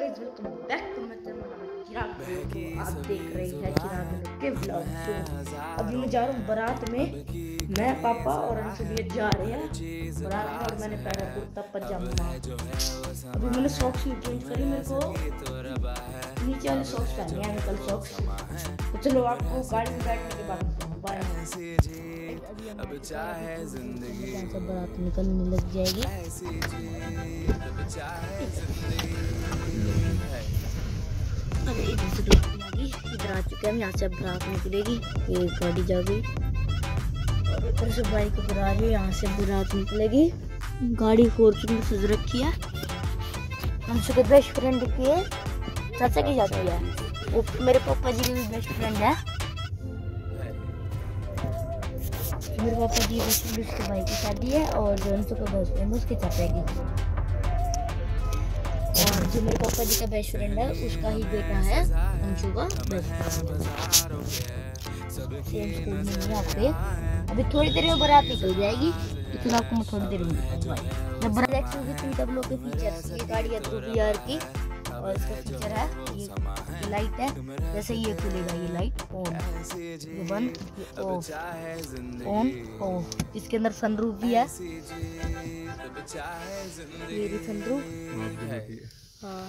Guys welcome back to my channel तो आप देख रहे हैं चिराग के व्लॉग तो अभी मैं जा रहा हूँ बारात में। मैं पापा और अंशुलिया जा रहे हैं। बारात में और मैंने पहना कुर्ता पजामा। अभी मैंने सॉक्स भी चेंज करी मेरे को। नीचे वाले सॉक्स पहने हैं अंकल सॉक्स तो चलो आपको गाड़ी में बैठने के बाद अब चाहे ज़िंदगी। बारात निकलने लग जाएगी। अब इधर से गाड़ी आ गई। इधर आ चुके हम यहाँ से अब बारात निकलेगी। ये गाड़ी जा गई। और इधर से बाइक ऊपर आ रही है यहाँ से बारात निकलेगी। गाड़ी फॉर्चूनर से रखी है। के बेस्ट फ्रेंड की है चाचा की जाती है। वो मेरे पापा जी के भी बेस्ट फ्रेंड है। मेरे पापा जी उसके भाई की शादी है और जो उनसे का बेस्ट फ्रेंड उसके चाचा की और जो मेरे पापा जी का बेस्ट फ्रेंड है, उसका ही बेटा है अंशु का है अभी थोड़ी देर में बारात निकल जाएगी, लेकिन आपको मैं थोड़ी देर में जब बारात एक्स होगी तो सब लोग के फीचर्स ये गाड़ी है यार की और इसका फीचर है, ये। लाइट है, जैसे ये खुलेगा ये लाइट ऑन ये बंद ये ऑफ़ ऑन ऑफ़ इसके अंदर सनरूफ भी है. ये भी सनरूफ हाँ.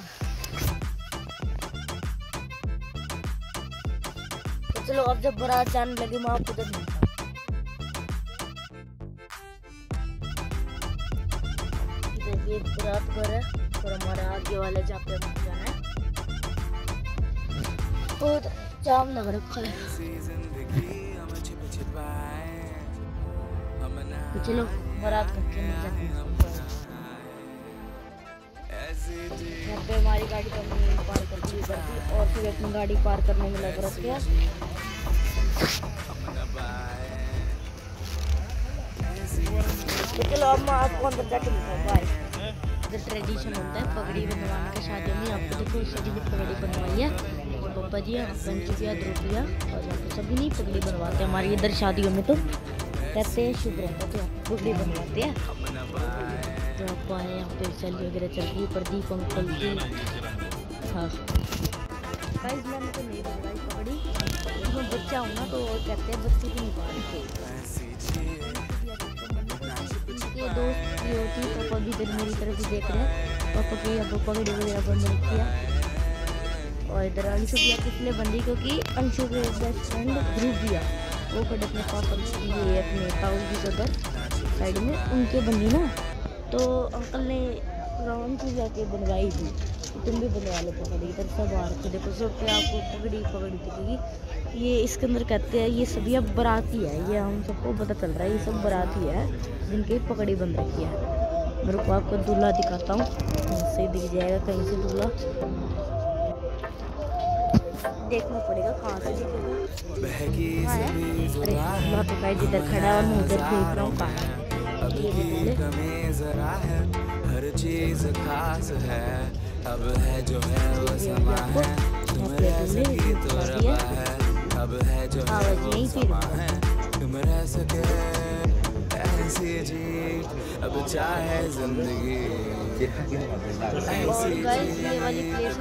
तो चलो, अब जब बारात जाने लगे, मैं आपको उधर मिलता हूँ। इधर भी घर है, और हमारा आगे वाला जहाँ पे जाना है. बहुत जाम लग रखा है। चलो, बारात करके यहाँ पे हमारी गाड़ी तो हमने पार कर दी कर और फिर अपनी गाड़ी पार करने में लग रखे हैं। चलो, अब मैं आपको अंदर जाके मिलता बाय ट्रेडिशन होता है, पगड़ी बनवाने का शादियों में आपको देखो सभी ने पगड़ी बनवाई है। पप्पा जी पंचुकिया द्रौपिया और यहाँ पे सभी नहीं पगड़ी बनवाते हैं। हमारे इधर शादियों में तो कहते हैं, शुभ रहता तो पगड़ी बनवाते हैं। तो आपको आए, यहाँ पे चल वगैरह चल रही है, प्रदीप, अंकल की हाँ। गाइस मैंने तो नहीं बनवाई क्योंकि मैं बच्चा हूँ ना तो कहते हैं, बच्चे की नहीं दोस्त भी होती है, पापा भी इधर मेरी तरफ़ ही देख रहे हैं। पापा की अब पगड़ी वगैरह बंद रखी है। और इधर अंशु भैया किसने बंदी क्योंकि अंशु के बेस्ट फ्रेंड ध्रुव भैया वो खड़े अपने पापा ये अपने ताऊ की जगह साइड में उनके बंदी ना। तो अंकल ने राउंड से जाके बनवाई थी। तुम भी बनवा लो पकड़ी इधर सब आ रखे देखो, सब पे आपको पगड़ी पगड़ी दिखेगी ये इसके अंदर कहते हैं, ये सभी अब बाराती है। ये हम सबको पता चल रहा है, ये सब बाराती है, जिनकी पकड़ी बन रखी है। मेरे को आपको दूल्हा दिखाता हूँ। से दिख जाएगा, कहीं से दूल्हा। देखना पड़ेगा कहाँ से दिखेगा हाँ। तो इधर खड़ा है मैं उधर देख रहा हूँ। कहाँ ये देखो हर चीज़ खास है। अब है जो है वो समा है। तुम रह सके तो रबा है। अब है जो है वो समा है। तुम रह सके। ऐसी जी अब चाहे ज़िंदगी। और गाइस ये वाली प्लेस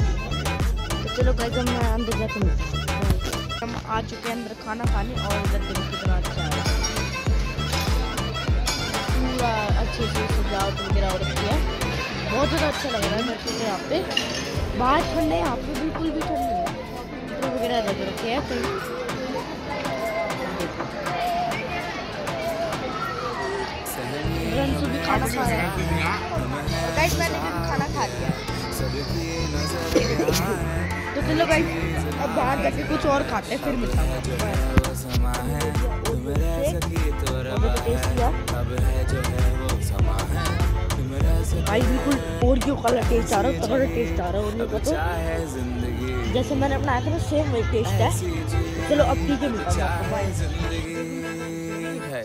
चलो गाइस हम अंदर जाके मिलते हैं हम आ चुके हैं अंदर खाना खाने और इधर देखो कितना अच्छा है पूरा अच्छे से सजावट वगैरह हो रखी है बहुत ज़्यादा अच्छा लग रहा है मेरे को यहाँ पे बाहर ठंड है, यहाँ पे बिल्कुल भी ठंड नहीं है। वगैरह रख रखे हैं तो तो चलो अब बाहर जाके कुछ और खाते हैं, फिर तो तो भाई, बिल्कुल और क्यों कलर टेस्ट आ रहा है टेस्ट आ रहा है और ज़िंदगी जैसे मैंने बनाया था ना सेम वही टेस्ट है। चलो, अब ठीक है।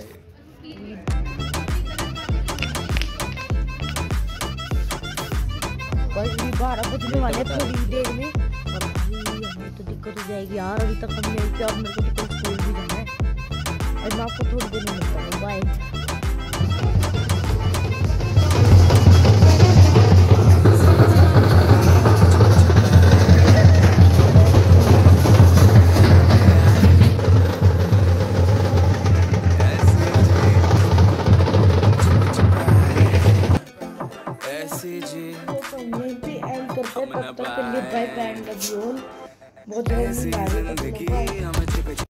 है बारह बजने वाले थोड़ी देर में हमें तो दिक्कत हो जाएगी यार, अभी तक हम नहीं किया मेरे को तो कल स्कूल भी जाना है। और मैं आपको थोड़ी देर में मिलता बाय यहीं एंड करते हैं तब तक के लिए bye bye and love you all बहुत ज़्यादा